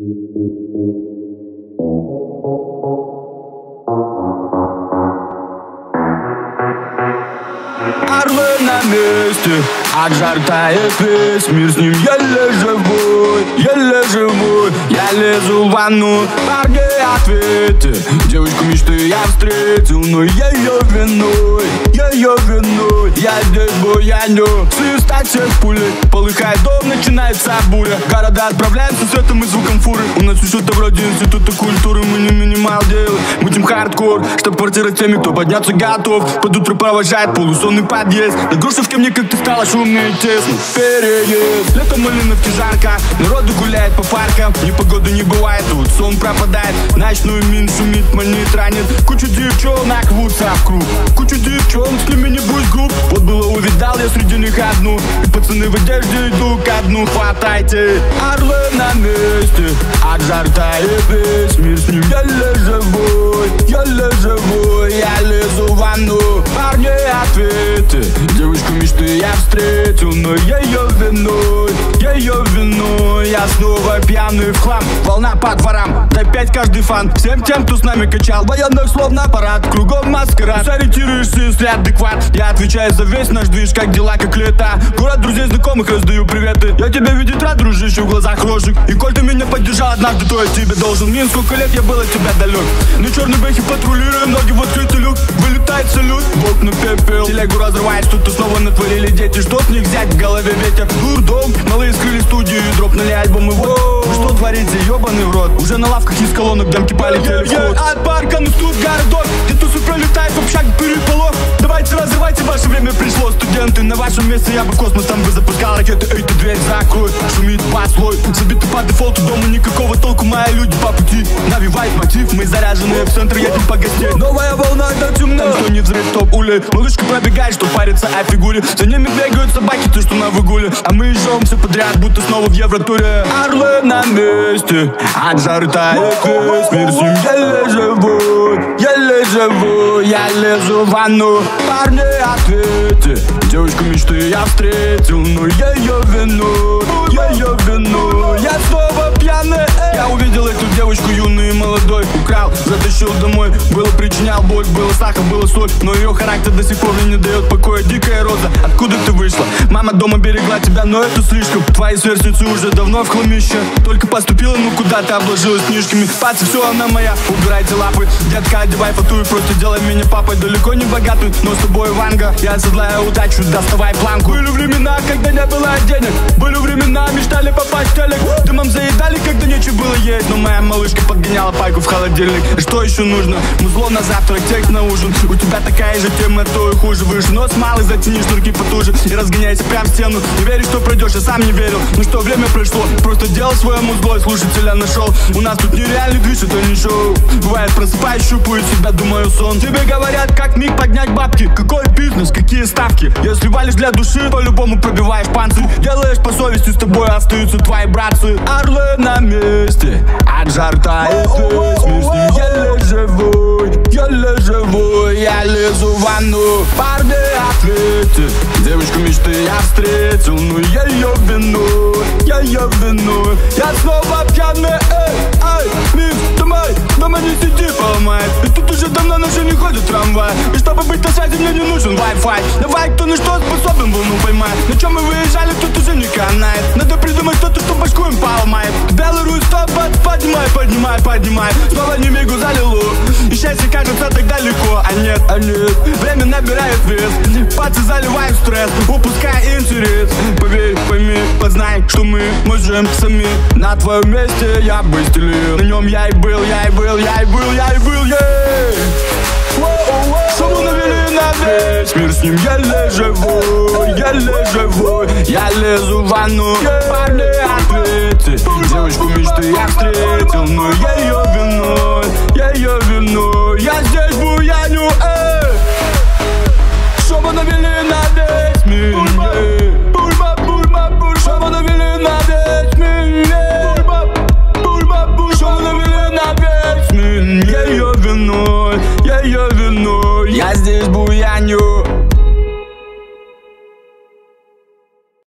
Орлы на месте, от жар тает весь мир С ним еле живой, еле живой Я лезу в ванну, парни ответы Девочку мечты я встретил, но ее виной Ее виной Я свистать всех пули Полыхает дом, начинается буря. Города отправляются светом и звуком фуры. У нас что-то вроде института культуры Мы не минимал делаем, будем хардкор Чтоб квартира теми, кто подняться готов. Под утро провожает полусонный подъезд. На Грушевке мне как-то стало шумно и тесно. Переезд, летом малиновки жарко Народу гуляет по паркам. Непогоды не бывает, тут сон пропадает. Ночной мин шумит, манит, ранит. Кучу девчонок рвутся в круг. Кучу девчонок, с ними не будь груб. Вот было увидал я среди них одну. И пацаны в одежде иду ко дну. Хватайте, орлы на месте. От жар тает весь мир С ним. Еле живой, еле живой Я лезу в ванну, парни ответы Девочку мечты я встретил Но ее виной, ее виной Я снова пьяный в хлам. Волна по дворам, да пять каждый фан. Всем тем, кто с нами качал Военных словно аппарат, кругом маскарад Сориентируешься, если адекват Я отвечаю за весь наш движ, как дела, как лета Город друзей, знакомых, раздаю приветы. Я тебя видеть рад, дружище, в глазах рожек. И коль ты меня поддержал однажды, то я тебе должен. Мин, сколько лет я был от тебя далек На черной бэхе патрулируем, ноги в открытый люк. Вылетает салют, бог на пепел. Телегу разрывает, что-то снова натворили дети. Что с них взять, в голове ветер. Дурдом, Творите, ебаный в рот. Уже на лавках из колонок дамки полетели в ход От парка на студ городок Где тусы пролетает в общак переполох Давайте разрывайте, ваше время пришло. Студенты, на вашем месте я бы космос там бы запускал ракеты. Эй, ты дверь закрой, шумит послой Забиты по дефолту, дома никакого толку Мои люди по пути, мотив Мы заряженные в центр, едем по гостей Новая волна, да темно. Там что не взрыв, топ улей Малышка пробегает, что парится о фигуре. За ними бегают собаки, ты что на выгуле. А мы жжем все подряд, будто снова в евротуре. Орлы на месте, от жары тает весь мир. С ним еле живой, еле живой Я лезу в ванну, парни ответы Девочку мечты я встретил, но ее виной Ее виной Затащил домой. Было причинял боль, было сахар, было соль. Но ее характер до сих пор мне не дает покоя. Дикая роза, откуда ты вышла? Мама дома берегла тебя, но это слишком. Твои сверстницы уже давно в хламище. Только поступила, ну куда ты обложилась книжками? Пацы, все, она моя, убирайте лапы. Детка, одевай фату и просто делай меня папой Далеко не богатый, но с тобой ванга Я оседлаю удачу, доставай планку. Были времена, когда не было денег. Были времена, мечтали попасть в телек. Дымом заедали, когда нечего было есть. Но моя малышка подгоняла пайку в холодильник. Что еще нужно? Музло на завтрак, текст на ужин У тебя такая же тема, то и хуже Выше нос малый, затяни шнурки потуже И разгоняйся прям в стену Не веришь, что пройдешь, я сам не верил Ну что, время пришло, просто делал свое музло Слушателя нашел, у нас тут нереальный движ, это не шоу Бывает, просыпаюсь, щупаю себя, думаю сон Тебе говорят, как миг поднять бабки Какой бизнес, какие ставки Если валишь для души, по-любому пробиваешь панцирь Делаешь по совести, с тобой остаются твои братцы Орлы на месте, от жар тает весь мир ванну, парни ответы Девочку мечты я встретил, но ее виной, ее виной Я снова пьяный, эй, эй, миф, домой, дома не сиди, поломает И тут уже давно ночью не ходит трамвай. И чтобы быть на связи, мне не нужен Wi-Fi Давай, кто на что способен волну поймать На чем мы выезжали, тут уже не канает. Надо придумать что-то, что башку им поломает. Беларусь, стоп, под- поднимай, поднимай, поднимай. Снова не мигу залилу счастье кажется так далеко. А нет, а нет, время набирает вес. Пацы заливаем стресс, упускай интерес. Поверь, пойми, познай, что мы можем сами. На твоем месте я бы стелил На нем я и был, я и был, я и был, я и был, ей. Шуму навели на весь мир с ним. Еле живой, еле живой Я лезу в ванну, парни